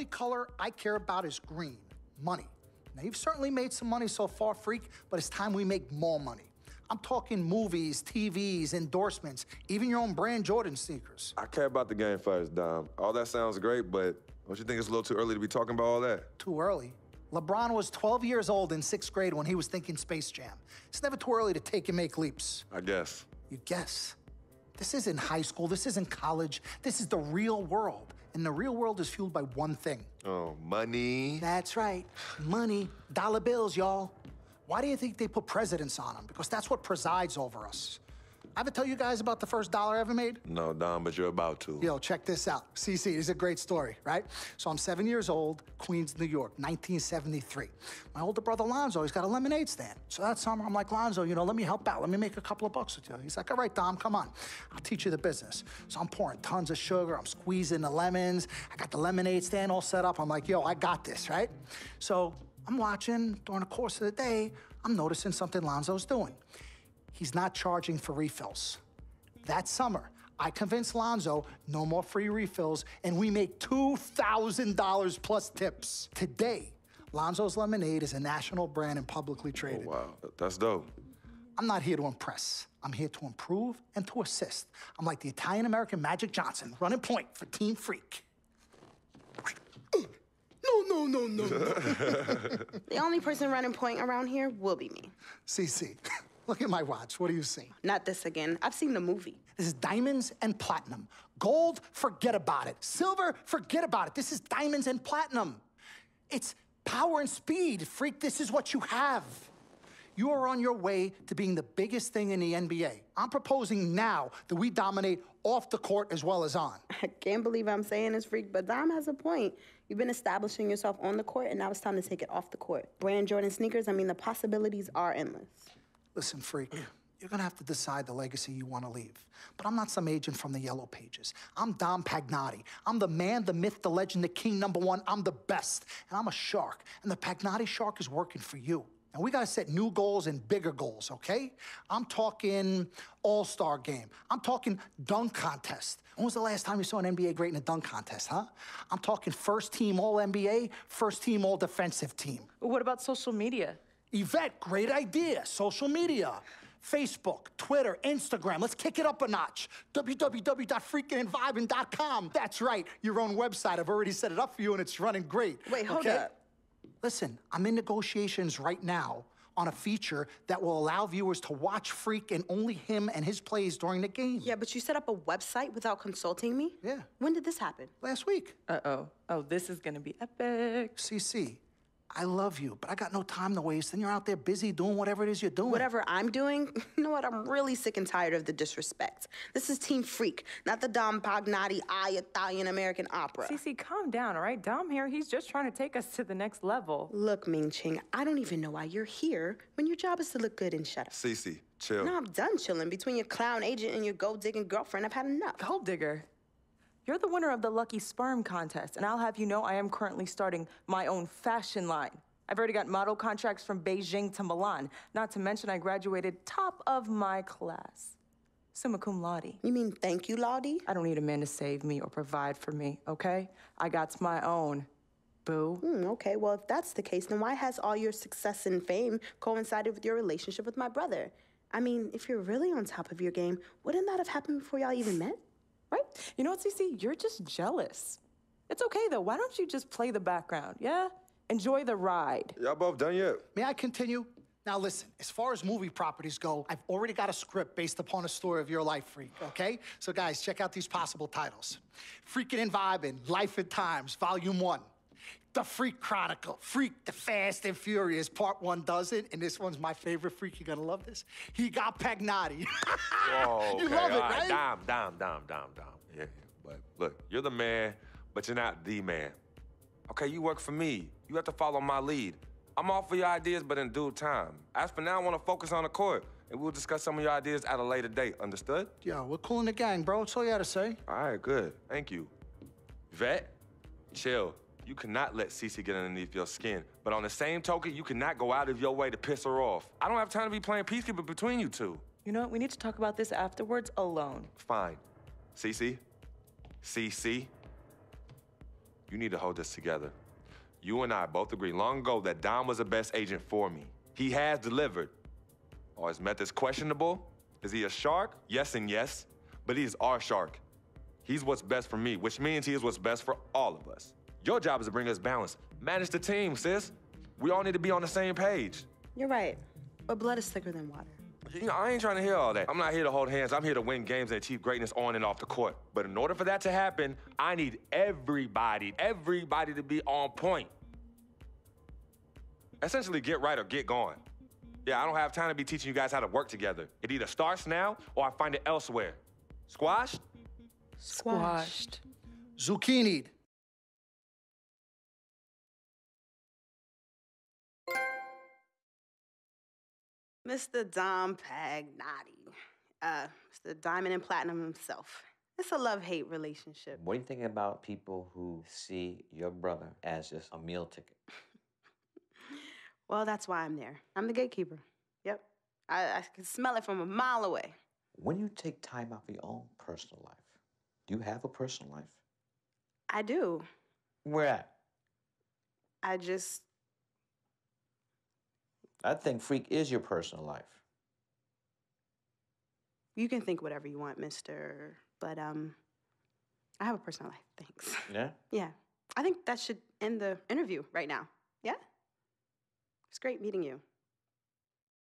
only color I care about is green money. Now, you've certainly made some money so far, Freak, but it's time we make more money. I'm talking movies, TVs, endorsements, even your own brand Jordan sneakers. I care about the game first, Dom. All that sounds great, but don't you think it's a little too early to be talking about all that? Too early. LeBron was 12 years old in sixth grade when he was thinking Space Jam. It's never too early to take and make leaps. I guess. You guess. This isn't high school. This isn't college. This is the real world. And the real world is fueled by one thing. Oh, money. That's right. Money. Dollar bills, y'all. Why do you think they put presidents on them? Because that's what presides over us. I ever tell you guys about the first dollar I ever made? No, Dom, but you're about to. Yo, check this out. CC, this is a great story, right? So I'm seven years old, Queens, New York, 1973. My older brother Lonzo, he's got a lemonade stand. So that summer, I'm like, Lonzo, you know, let me help out. Let me make a couple of bucks with you. He's like, all right, Dom, come on. I'll teach you the business. So I'm pouring tons of sugar. I'm squeezing the lemons. I got the lemonade stand all set up. I'm like, yo, I got this, right? So I'm watching during the course of the day, I'm noticing something Lonzo's doing. He's not charging for refills. That summer, I convinced Lonzo no more free refills, and we make $2,000 plus tips. Today, Lonzo's Lemonade is a national brand and publicly oh, traded. Oh, wow. That's dope. I'm not here to impress. I'm here to improve and to assist. I'm like the Italian American Magic Johnson, running point for Team Freak. No, no, no, no, no. The only person running point around here will be me. CC, look at my watch. What do you see? Not this again. I've seen the movie. This is diamonds and platinum. Gold, forget about it. Silver, forget about it. This is diamonds and platinum. It's power and speed. Freak, this is what you have. You are on your way to being the biggest thing in the NBA. I'm proposing now that we dominate off the court as well as on. I can't believe I'm saying this, freak, but Dom has a point. You've been establishing yourself on the court, and now it's time to take it off the court. Brand Jordan sneakers, I mean, the possibilities are endless. Listen, freak, you're gonna have to decide the legacy you wanna leave. But I'm not some agent from the Yellow Pages. I'm Dom Pagnotti. I'm the man, the myth, the legend, the king number one. I'm the best. And I'm a shark. And the Pagnotti shark is working for you. Now we gotta set new goals and bigger goals, okay? I'm talking all-star game. I'm talking dunk contest. When was the last time you saw an NBA great in a dunk contest, huh? I'm talking first team all NBA, first team all defensive team. What about social media? Yvette, great idea. Social media. Facebook, Twitter, Instagram. Let's kick it up a notch. www.freakingandvibing.com. That's right, your own website. I've already set it up for you and it's running great. Wait, hold okay? up. Listen, I'm in negotiations right now on a feature that will allow viewers to watch Freak and only him and his plays during the game. Yeah, but you set up a website without consulting me? Yeah. When did this happen? Last week. Uh-oh. Oh, this is gonna be epic. CC, I love you, but I got no time to waste. And you're out there busy doing whatever it is you're doing. Whatever I'm doing, you know what? I'm really sick and tired of the disrespect. This is Team Freak, not the Dom Pagnotti I Italian American opera. Cece, calm down, all right? Dom here, he's just trying to take us to the next level. Look, Ming Ching, I don't even know why you're here when your job is to look good and shut up. Cece, chill. No, I'm done chilling. Between your clown agent and your gold digging girlfriend, I've had enough. Gold digger. You're the winner of the Lucky Sperm contest, and I'll have you know I am currently starting my own fashion line. I've already got model contracts from Beijing to Milan, not to mention I graduated top of my class. Summa cum laude. You mean thank you, Lottie? I don't need a man to save me or provide for me, okay? I got my own. Boo. Hmm, okay, well, if that's the case, then why has all your success and fame coincided with your relationship with my brother? I mean, if you're really on top of your game, wouldn't that have happened before y'all even met? Right? You know what, Cece? You're just jealous. It's okay though. Why don't you just play the background, yeah? Enjoy the ride. Y'all both done yet? May I continue? Now, listen, as far as movie properties go, I've already got a script based upon a story of your life, Freak, okay? So, guys, check out these possible titles Freaking and Vibing, Life and Times, Volume 1. The Freak Chronicle, Freak the Fast and Furious, Part 1 does it, and this one's my favorite freak. You're gonna love this. He got Pagnotti. Oh, you okay, love it, all right? Dom, Dom, Dom, Dom, Dom. Yeah, yeah. But look, you're the man, but you're not the man. Okay, you work for me. You have to follow my lead. I'm all for your ideas, but in due time. As for now, I want to focus on the court, and we'll discuss some of your ideas at a later date. Understood? Yo, we're cool in the gang, bro. That's all you had to say. All right, good. Thank you. Vet, chill. You cannot let Cece get underneath your skin. But on the same token, you cannot go out of your way to piss her off. I don't have time to be playing peacekeeper between you two. You know what? We need to talk about this afterwards alone. Fine. Cece? Cece? you need to hold this together. You and I both agreed long ago that Dom was the best agent for me. He has delivered. Are his methods questionable? Is he a shark? Yes and yes. But he is our shark. He's what's best for me, which means he is what's best for all of us. Your job is to bring us balance. Manage the team, sis. We all need to be on the same page. You're right. But blood is thicker than water. You know, I ain't trying to hear all that. I'm not here to hold hands. I'm here to win games and achieve greatness on and off the court. But in order for that to happen, I need everybody, everybody to be on point. Essentially, get right or get gone. Yeah, I don't have time to be teaching you guys how to work together. It either starts now or I find it elsewhere. Squashed? Squashed. Zucchini'd. Mr. Dom Pagnotti. Uh, Mr. Diamond and Platinum himself. It's a love-hate relationship. What are you thinking about people who see your brother as just a meal ticket? Well, that's why I'm there. I'm the gatekeeper. Yep. I, I can smell it from a mile away. When you take time out for your own personal life, do you have a personal life? I do. Where at? I just I think Freak is your personal life. you can think whatever you want, mister. But um I have a personal life. Thanks. Yeah? yeah. I think that should end the interview right now. Yeah? It's great meeting you.